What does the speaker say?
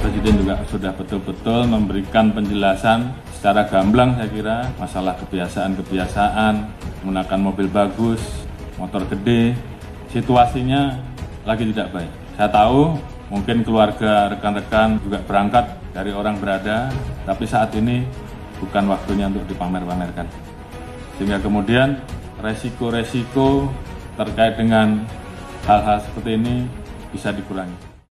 Presiden juga sudah betul-betul memberikan penjelasan secara gamblang saya kira masalah kebiasaan-kebiasaan menggunakan mobil bagus, motor gede, situasinya lagi tidak baik. Saya tahu mungkin keluarga rekan-rekan juga berangkat dari orang berada, tapi saat ini bukan waktunya untuk dipamer-pamerkan. Sehingga kemudian resiko-resiko terkait dengan hal-hal seperti ini bisa dikurangi.